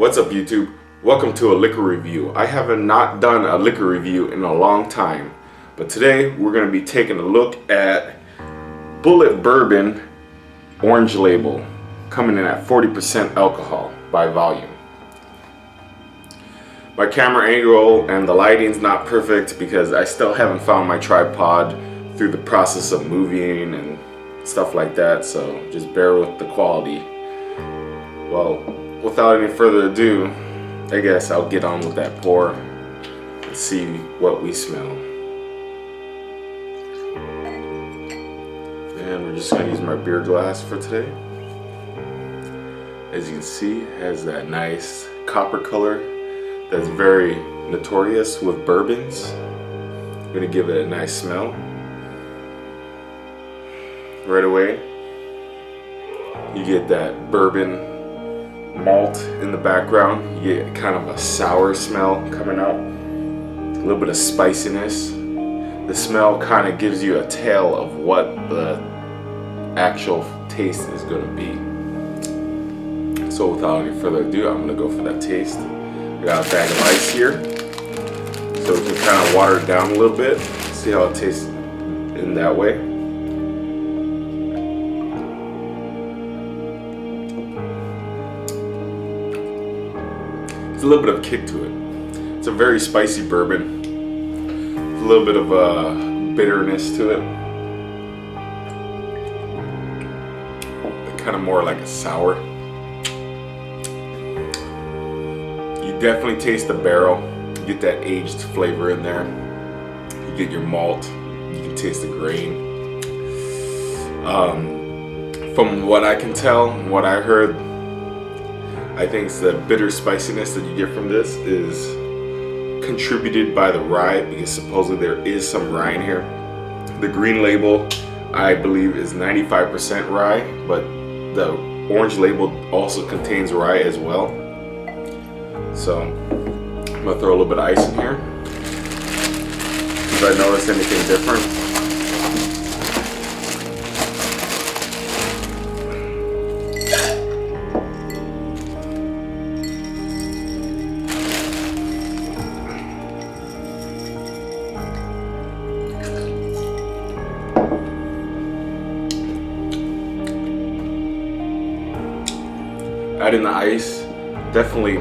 What's up YouTube? Welcome to a liquor review. I have not done a liquor review in a long time, but today we're going to be taking a look at Bulleit Bourbon Orange Label coming in at 40% alcohol by volume. My camera angle and the lighting's not perfect because I still haven't found my tripod through the process of moving and stuff like that, so just bear with the quality. Well, without any further ado, I guess I'll get on with that pour and see what we smell. And we're just gonna use my beer glass for today. As you can see, it has that nice copper color that's very notorious with bourbons. I'm gonna give it a nice smell. Right away, you get that bourbon malt in the background. You get kind of a sour smell coming out, a little bit of spiciness. The smell kind of gives you a tale of what the actual taste is going to be. So without any further ado, I'm going to go for that taste. I got a bag of ice here, so we can kind of water it down a little bit, see how it tastes in that way. There's a little bit of kick to it. It's a very spicy bourbon. A little bit of uh, bitterness to it. Kind of more like a sour. You definitely taste the barrel. You get that aged flavor in there. You get your malt. You can taste the grain. Um, from what I can tell, what I heard, I think the bitter spiciness that you get from this is contributed by the rye because supposedly there is some rye in here. The green label, I believe, is 95% rye, but the orange label also contains rye as well. So I'm gonna throw a little bit of ice in here. If I notice anything different, adding the ice definitely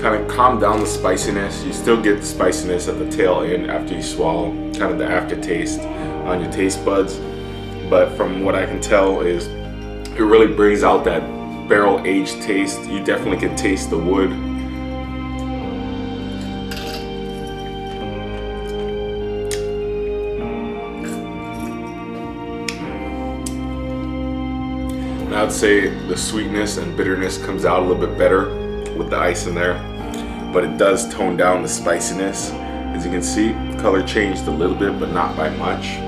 kind of calm down the spiciness. You still get the spiciness at the tail end after you swallow, kind of the aftertaste on your taste buds. But from what I can tell is it really brings out that barrel aged taste. You definitely can taste the wood. I would say the sweetness and bitterness comes out a little bit better with the ice in there, but it does tone down the spiciness. As you can see, color changed a little bit, but not by much.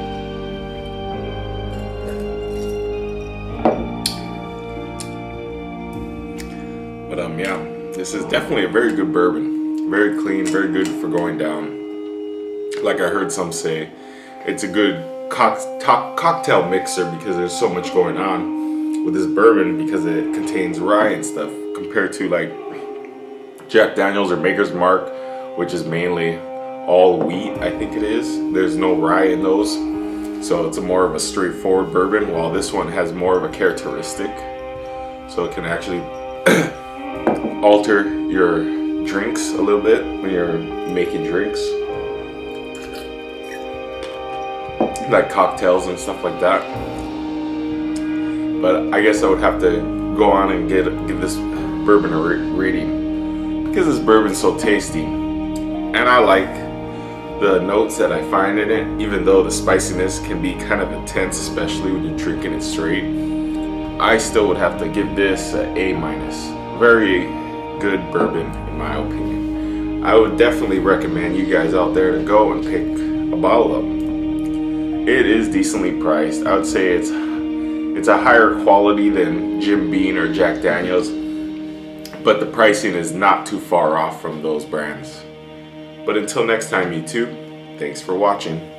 But um, yeah, this is definitely a very good bourbon. Very clean, very good for going down. Like I heard some say, it's a good co cocktail mixer because there's so much going on with this bourbon because it contains rye and stuff compared to like Jack Daniels or Maker's Mark, which is mainly all wheat, I think it is. There's no rye in those. So it's a more of a straightforward bourbon, while this one has more of a characteristic. So it can actually alter your drinks a little bit when you're making drinks. Like cocktails and stuff like that. But I guess I would have to go on and get give this bourbon a rating because this bourbon's so tasty, and I like the notes that I find in it. Even though the spiciness can be kind of intense, especially when you're drinking it straight, I still would have to give this A minus. Very good bourbon in my opinion. I would definitely recommend you guys out there to go and pick a bottle up. It is decently priced. I would say it's it's a higher quality than Jim Beam or Jack Daniels, but the pricing is not too far off from those brands. But until next time, YouTube, thanks for watching.